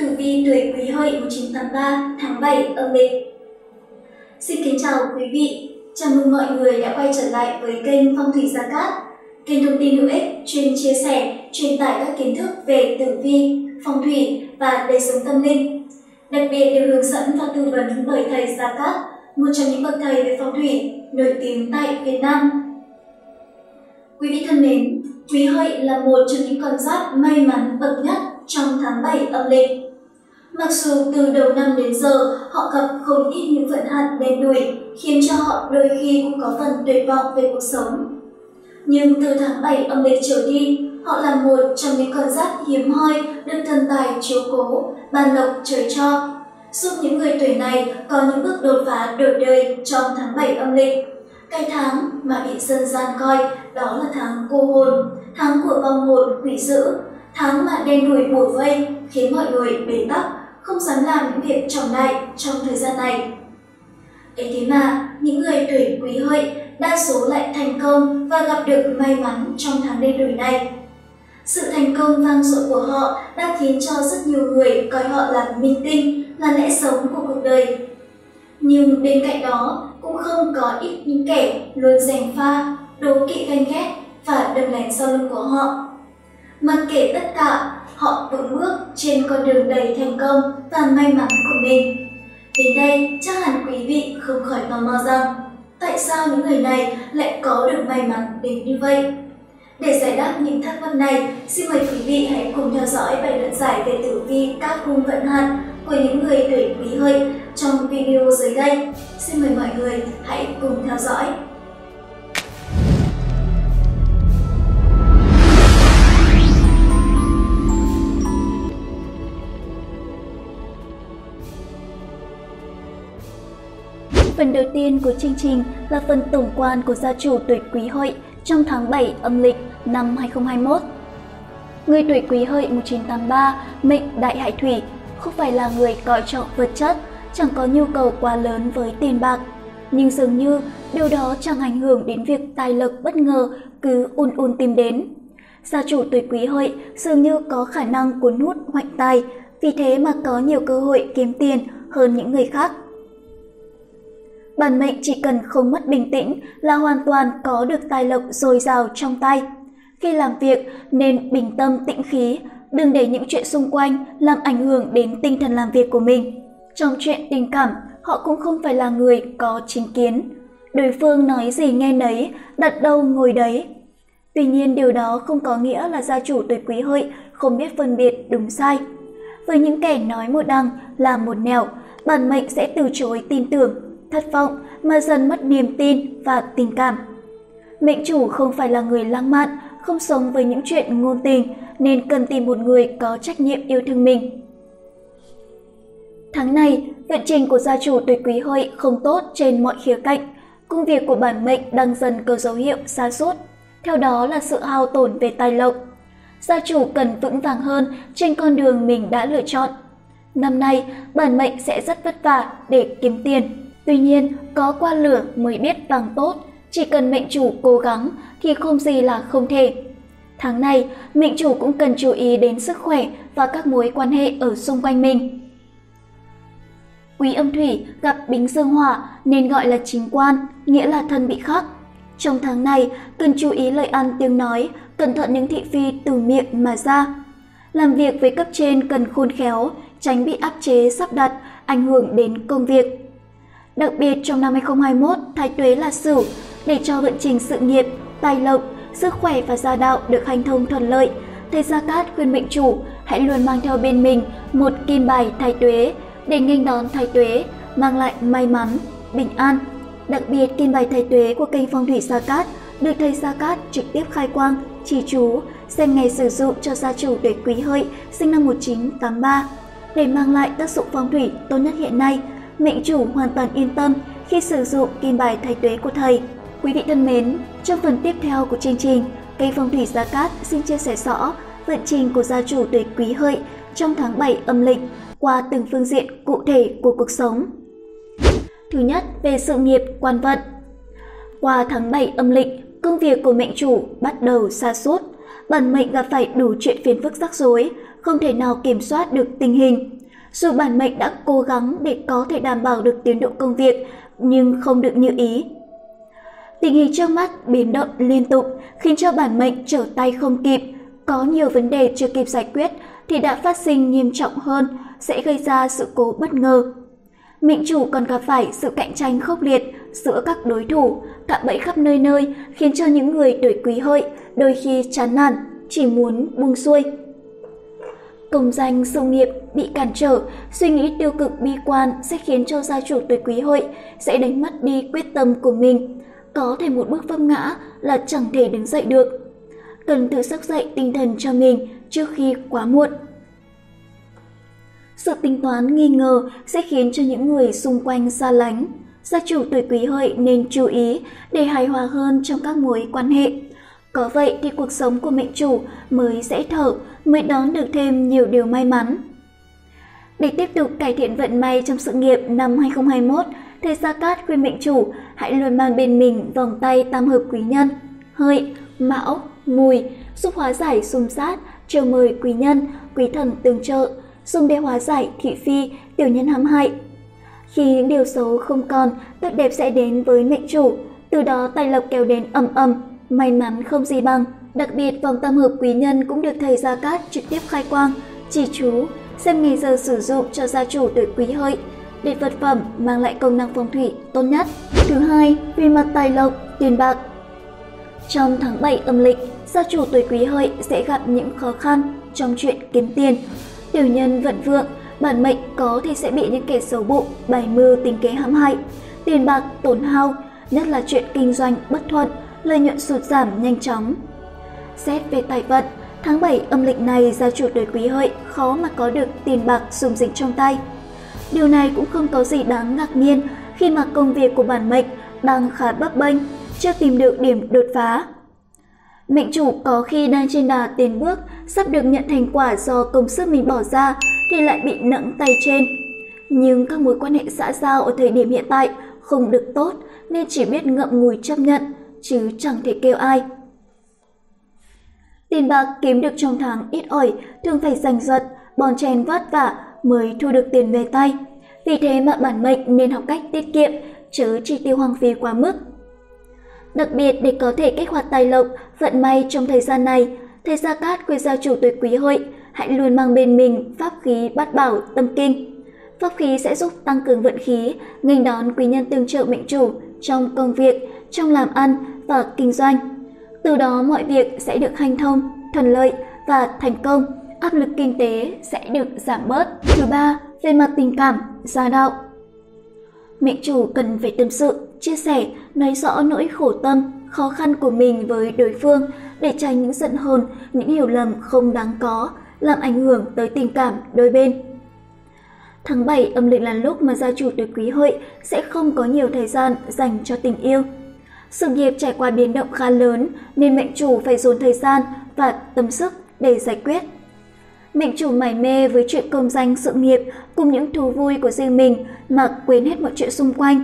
Tử vi tuổi Quý Hợi 1983 tháng 7 âm lịch. Xin kính chào quý vị, chào mừng mọi người đã quay trở lại với kênh Phong thủy Gia Cát, kênh thông tin hữu ích chuyên chia sẻ, truyền tải các kiến thức về tử vi, phong thủy và đời sống tâm linh. Đặc biệt được hướng dẫn và tư vấn bởi thầy Gia Cát, một trong những bậc thầy về phong thủy nổi tiếng tại Việt Nam. Quý vị thân mến, Quý Hợi là một trong những con giáp may mắn bậc nhất trong tháng 7 âm lịch. Mặc dù từ đầu năm đến giờ họ gặp không ít những vận hạn đen đủi khiến cho họ đôi khi cũng có phần tuyệt vọng về cuộc sống. Nhưng từ tháng 7 âm lịch trở đi, họ là một trong những con giáp hiếm hoi được thần tài chiếu cố, ban lộc trời cho, giúp những người tuổi này có những bước đột phá đổi đời trong tháng 7 âm lịch. Cái tháng mà bị dân gian coi đó là tháng cô hồn, tháng của vong hồn quỷ dữ, tháng mà đen đuổi bùa vây khiến mọi người bế tắc, không dám làm những việc trọng đại trong thời gian này. Ấy thế mà, những người tuổi quý hợi đa số lại thành công và gặp được may mắn trong tháng đêm đủi này. Sự thành công vang dội của họ đã khiến cho rất nhiều người coi họ là minh tinh, là lẽ sống của cuộc đời. Nhưng bên cạnh đó cũng không có ít những kẻ luôn giành pha, đố kỵ ganh ghét và đâm lén sau lưng của họ. Mặc kệ tất cả, họ vững bước trên con đường đầy thành công và may mắn của mình. Đến đây, chắc hẳn quý vị không khỏi tò mò rằng tại sao những người này lại có được may mắn đến như vậy? Để giải đáp những thắc mắc này, xin mời quý vị hãy cùng theo dõi bài luận giải về tử vi các cung vận hạn của những người tuổi quý hợi trong video dưới đây. Xin mời mọi người hãy cùng theo dõi. Phần đầu tiên của chương trình là phần tổng quan của gia chủ tuổi Quý Hợi trong tháng 7 âm lịch năm 2021. Người tuổi Quý Hợi 1983, mệnh Đại Hải Thủy, không phải là người coi trọng vật chất, chẳng có nhu cầu quá lớn với tiền bạc. Nhưng dường như điều đó chẳng ảnh hưởng đến việc tài lộc bất ngờ cứ un un tìm đến. Gia chủ tuổi Quý Hợi dường như có khả năng cuốn hút hoạnh tài, vì thế mà có nhiều cơ hội kiếm tiền hơn những người khác. Bản mệnh chỉ cần không mất bình tĩnh là hoàn toàn có được tài lộc dồi dào trong tay. Khi làm việc nên bình tâm tĩnh khí, đừng để những chuyện xung quanh làm ảnh hưởng đến tinh thần làm việc của mình. Trong chuyện tình cảm, họ cũng không phải là người có chính kiến. Đối phương nói gì nghe nấy, đặt đâu ngồi đấy. Tuy nhiên điều đó không có nghĩa là gia chủ tuổi quý hợi không biết phân biệt đúng sai. Với những kẻ nói một đằng là một nẻo, bản mệnh sẽ từ chối tin tưởng thất vọng mà dần mất niềm tin và tình cảm. Mệnh chủ không phải là người lãng mạn, không sống với những chuyện ngôn tình nên cần tìm một người có trách nhiệm yêu thương mình. Tháng này, vận trình của gia chủ tuổi quý hợi không tốt trên mọi khía cạnh. Công việc của bản mệnh đang dần có dấu hiệu xa sút theo đó là sự hao tổn về tài lộc. Gia chủ cần vững vàng hơn trên con đường mình đã lựa chọn. Năm nay, bản mệnh sẽ rất vất vả để kiếm tiền. Tuy nhiên, có qua lửa mới biết vàng tốt, chỉ cần mệnh chủ cố gắng thì không gì là không thể. Tháng này, mệnh chủ cũng cần chú ý đến sức khỏe và các mối quan hệ ở xung quanh mình. Quý âm thủy gặp bính dương hỏa nên gọi là chính quan, nghĩa là thân bị khắc. Trong tháng này, cần chú ý lời ăn tiếng nói, cẩn thận những thị phi từ miệng mà ra. Làm việc với cấp trên cần khôn khéo, tránh bị áp chế sắp đặt, ảnh hưởng đến công việc. Đặc biệt trong năm 2021, thái tuế là sửu, để cho vận trình sự nghiệp, tài lộc, sức khỏe và gia đạo được hành thông thuận lợi. Thầy Gia Cát khuyên mệnh chủ hãy luôn mang theo bên mình một kim bài thái tuế để nghênh đón thái tuế, mang lại may mắn, bình an. Đặc biệt kim bài thái tuế của kênh phong thủy Gia Cát được thầy Gia Cát trực tiếp khai quang, chỉ chú, xem ngày sử dụng cho gia chủ tuổi quý hợi sinh năm 1983 để mang lại tác dụng phong thủy tốt nhất hiện nay mệnh chủ hoàn toàn yên tâm khi sử dụng kim bài thái tuế của thầy. Quý vị thân mến, trong phần tiếp theo của chương trình, cây phong thủy Gia Cát xin chia sẻ rõ vận trình của gia chủ tuổi Quý Hợi trong tháng 7 âm lịch qua từng phương diện cụ thể của cuộc sống. Thứ nhất, về sự nghiệp quan vận. Qua tháng 7 âm lịch, công việc của mệnh chủ bắt đầu xa suốt, bản mệnh gặp phải đủ chuyện phiền phức rắc rối, không thể nào kiểm soát được tình hình. Dù bản mệnh đã cố gắng để có thể đảm bảo được tiến độ công việc, nhưng không được như ý. Tình hình trước mắt biến động liên tục khiến cho bản mệnh trở tay không kịp, có nhiều vấn đề chưa kịp giải quyết thì đã phát sinh nghiêm trọng hơn, sẽ gây ra sự cố bất ngờ. Mệnh chủ còn gặp phải sự cạnh tranh khốc liệt giữa các đối thủ, cạm bẫy khắp nơi nơi khiến cho những người tuổi quý hợi đôi khi chán nản, chỉ muốn buông xuôi. Công danh sự nghiệp bị cản trở, suy nghĩ tiêu cực bi quan sẽ khiến cho gia chủ tuổi quý hợi sẽ đánh mất đi quyết tâm của mình. Có thể một bước vấp ngã là chẳng thể đứng dậy được. Cần tự sức dậy tinh thần cho mình trước khi quá muộn. Sự tính toán nghi ngờ sẽ khiến cho những người xung quanh xa lánh. Gia chủ tuổi quý hợi nên chú ý để hài hòa hơn trong các mối quan hệ. Có vậy thì cuộc sống của mệnh chủ mới dễ thở, mới đón được thêm nhiều điều may mắn. Để tiếp tục cải thiện vận may trong sự nghiệp năm 2021, thầy Sa Cát khuyên mệnh chủ hãy luôn mang bên mình vòng tay tam hợp quý nhân, hợi, mão, mùi, giúp hóa giải xung sát, chờ mời quý nhân, quý thần tương trợ, dùng để hóa giải thị phi, tiểu nhân hãm hại. Khi những điều xấu không còn, tốt đẹp sẽ đến với mệnh chủ, từ đó tài lộc kéo đến ầm ầm, may mắn không gì bằng. Đặc biệt vòng tam hợp quý nhân cũng được thầy Gia Cát trực tiếp khai quang, chỉ chú, xem ngày giờ sử dụng cho gia chủ tuổi quý hợi, để vật phẩm mang lại công năng phong thủy tốt nhất. Thứ hai, vì mặt tài lộc, tiền bạc. Trong tháng 7 âm lịch, gia chủ tuổi quý hợi sẽ gặp những khó khăn trong chuyện kiếm tiền, Tiểu nhân vận vượng, bản mệnh có thể sẽ bị những kẻ xấu bụng bày mưu tính kế hãm hại, tiền bạc tổn hao, nhất là chuyện kinh doanh bất thuận, lợi nhuận sụt giảm nhanh chóng. Xét về tài vận, tháng 7 âm lịch này gia chủ tuổi quý hợi khó mà có được tiền bạc dùng dịch trong tay. Điều này cũng không có gì đáng ngạc nhiên khi mà công việc của bản mệnh đang khá bấp bênh, chưa tìm được điểm đột phá. Mệnh chủ có khi đang trên đà tiến bước, sắp được nhận thành quả do công sức mình bỏ ra thì lại bị nẫng tay trên. Nhưng các mối quan hệ xã giao ở thời điểm hiện tại không được tốt nên chỉ biết ngậm ngùi chấp nhận, chứ chẳng thể kêu ai. Tiền bạc kiếm được trong tháng ít ỏi, thường phải giành giật, bòn chèn vất vả mới thu được tiền về tay. Vì thế mà bản mệnh nên học cách tiết kiệm, chứ chi tiêu hoang phí quá mức. Đặc biệt để có thể kích hoạt tài lộc, vận may trong thời gian này, thầy Gia Cát khuyên gia chủ tuổi quý hợi hãy luôn mang bên mình pháp khí bát bảo tâm kinh. Pháp khí sẽ giúp tăng cường vận khí, nghênh đón quý nhân tương trợ mệnh chủ trong công việc, trong làm ăn và kinh doanh. Từ đó mọi việc sẽ được hanh thông, thuận lợi và thành công, áp lực kinh tế sẽ được giảm bớt. Thứ ba, về mặt tình cảm, gia đạo. Mệnh chủ cần phải tâm sự, chia sẻ, nói rõ nỗi khổ tâm, khó khăn của mình với đối phương để tránh những giận hờn, những hiểu lầm không đáng có, làm ảnh hưởng tới tình cảm đôi bên. Tháng 7 âm lịch là lúc mà gia chủ tuổi quý hợi sẽ không có nhiều thời gian dành cho tình yêu. Sự nghiệp trải qua biến động khá lớn nên mệnh chủ phải dồn thời gian và tâm sức để giải quyết. Mệnh chủ mải mê với chuyện công danh sự nghiệp cùng những thú vui của riêng mình mà quên hết mọi chuyện xung quanh.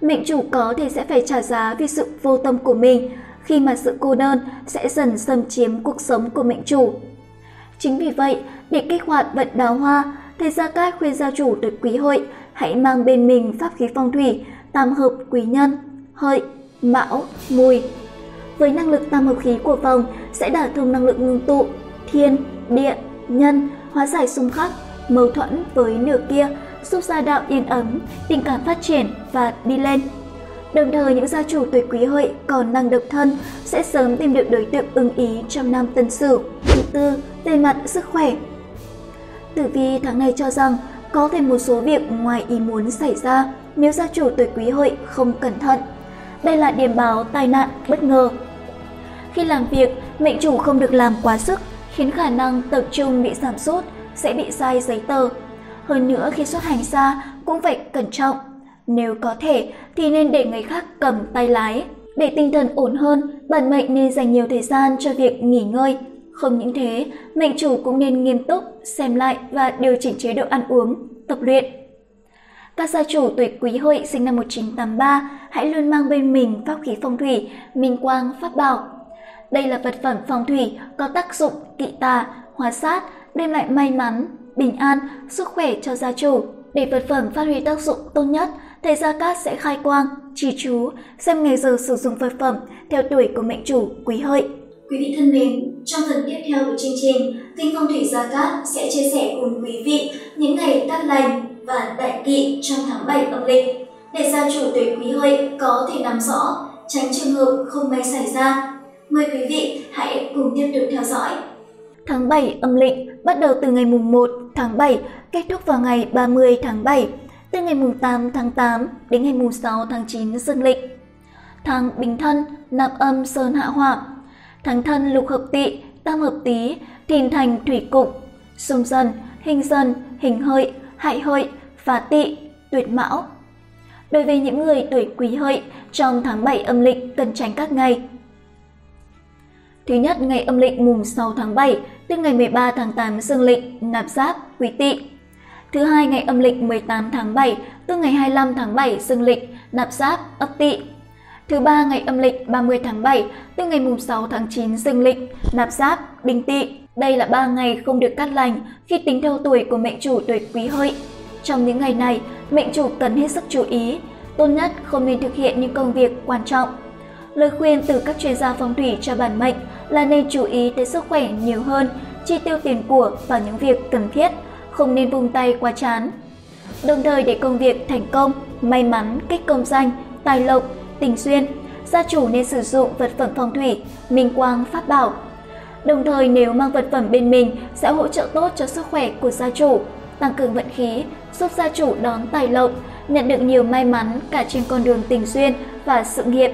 Mệnh chủ có thể sẽ phải trả giá vì sự vô tâm của mình khi mà sự cô đơn sẽ dần xâm chiếm cuộc sống của mệnh chủ. Chính vì vậy, để kích hoạt vận đào hoa, thầy Gia Cát khuyên gia chủ được quý hội hãy mang bên mình pháp khí phong thủy tam hợp quý nhân, hợi, mão, mùi. Với năng lực tam hợp khí của vòng sẽ đả thông năng lượng ngưng tụ, thiên, địa, nhân, hóa giải xung khắc, mâu thuẫn với nửa kia, giúp gia đạo yên ấm, tình cảm phát triển và đi lên. Đồng thời những gia chủ tuổi quý hợi còn năng độc thân sẽ sớm tìm được đối tượng ưng ý trong năm tân sửu. Thứ tư, về mặt sức khỏe. Tử vi tháng này cho rằng có thể một số việc ngoài ý muốn xảy ra nếu gia chủ tuổi quý hợi không cẩn thận. Đây là điểm báo tai nạn bất ngờ. Khi làm việc, mệnh chủ không được làm quá sức khiến khả năng tập trung bị giảm sút, sẽ bị sai giấy tờ. Hơn nữa khi xuất hành xa cũng phải cẩn trọng. Nếu có thể thì nên để người khác cầm tay lái. Để tinh thần ổn hơn, bản mệnh nên dành nhiều thời gian cho việc nghỉ ngơi. Không những thế, mệnh chủ cũng nên nghiêm túc, xem lại và điều chỉnh chế độ ăn uống, tập luyện. Các gia chủ tuổi quý hợi sinh năm 1983 hãy luôn mang bên mình pháp khí phong thủy, minh quang, pháp bảo đây là vật phẩm phong thủy có tác dụng kỵ tà, hóa sát, đem lại may mắn, bình an, sức khỏe cho gia chủ. Để vật phẩm phát huy tác dụng tốt nhất, thầy Gia Cát sẽ khai quang, chỉ chú, xem ngày giờ sử dụng vật phẩm theo tuổi của mệnh chủ quý hợi. Quý vị thân mến, trong phần tiếp theo của chương trình, Kinh Phong Thủy Gia Cát sẽ chia sẻ cùng quý vị những ngày tác lành và đại kỵ trong tháng 7 âm lịch để gia chủ tuổi quý hợi có thể nắm rõ, tránh trường hợp không may xảy ra. Mời quý vị hãy cùng tiếp tục theo dõi. Tháng 7 âm lịch bắt đầu từ ngày mùng 1 tháng 7, kết thúc vào ngày 30 tháng 7, từ ngày mùng 8 tháng 8 đến ngày mùng 6 tháng 9 dương lịch. Tháng Bình Thân, nạp âm Sơn Hạ Hỏa. Tháng Thân lục hợp tỵ, tam hợp tý, thìn thành thủy cục, Sông dần, hình dần, hình hợi, hại hợi, phá tỵ, tuyệt mão. Đối với những người tuổi quý hợi, trong tháng 7 âm lịch cần tránh các ngày Thứ nhất, ngày âm lịch mùng 6 tháng 7, tức ngày 13 tháng 8 dương lịch, nạp giáp, quý tỵ. Thứ hai, ngày âm lịch 18 tháng 7, tức ngày 25 tháng 7 dương lịch, nạp giáp, ất tỵ. Thứ ba, ngày âm lịch 30 tháng 7, tức ngày mùng 6 tháng 9 dương lịch, nạp giáp, đinh tỵ. Đây là 3 ngày không được cắt lành khi tính theo tuổi của mệnh chủ tuổi quý hợi. Trong những ngày này, mệnh chủ cần hết sức chú ý, tốt nhất không nên thực hiện những công việc quan trọng. Lời khuyên từ các chuyên gia phong thủy cho bản mệnh là nên chú ý tới sức khỏe nhiều hơn, chi tiêu tiền của vào những việc cần thiết, không nên vung tay quá chán. Đồng thời để công việc thành công, may mắn, kích công danh, tài lộc, tình duyên, gia chủ nên sử dụng vật phẩm phong thủy, minh quang, pháp bảo. Đồng thời nếu mang vật phẩm bên mình sẽ hỗ trợ tốt cho sức khỏe của gia chủ, tăng cường vận khí, giúp gia chủ đón tài lộc, nhận được nhiều may mắn cả trên con đường tình duyên và sự nghiệp.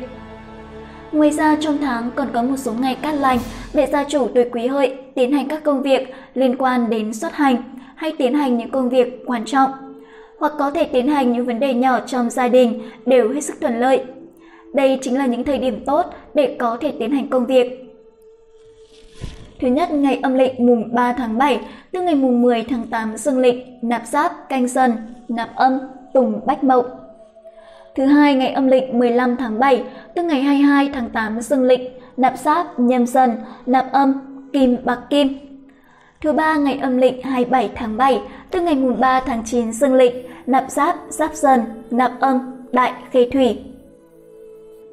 Ngoài ra trong tháng còn có một số ngày cát lành để gia chủ tuổi quý hợi tiến hành các công việc liên quan đến xuất hành hay tiến hành những công việc quan trọng, hoặc có thể tiến hành những vấn đề nhỏ trong gia đình đều hết sức thuận lợi. Đây chính là những thời điểm tốt để có thể tiến hành công việc. Thứ nhất, ngày âm lịch mùng 3 tháng 7, tức ngày mùng 10 tháng 8 dương lịch, nạp giáp, canh dần, nạp âm, tùng, bách mộng. Thứ hai, ngày âm lịch 15 tháng 7, tức ngày 22 tháng 8 dương lịch, nạp giáp, nhâm dần, nạp âm, kim, bạc kim. Thứ ba, ngày âm lịch 27 tháng 7, tức ngày mùng 3 tháng 9 dương lịch, nạp giáp, giáp dần, nạp âm, đại, khê thủy.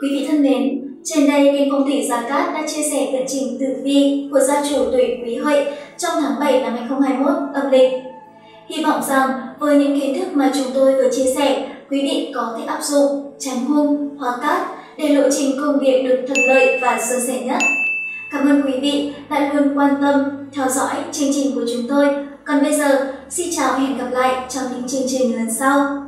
Quý vị thân mến, trên đây kênh Phong thủy Gia Cát đã chia sẻ vận trình tử vi của gia chủ tuổi Quý Hợi trong tháng 7 năm 2021 âm lịch. Hy vọng rằng với những kiến thức mà chúng tôi vừa chia sẻ, quý vị có thể áp dụng tránh hung, hóa cát để lộ trình công việc được thuận lợi và suôn sẻ nhất. Cảm ơn quý vị đã luôn quan tâm, theo dõi chương trình của chúng tôi. Còn bây giờ, xin chào và hẹn gặp lại trong những chương trình lần sau.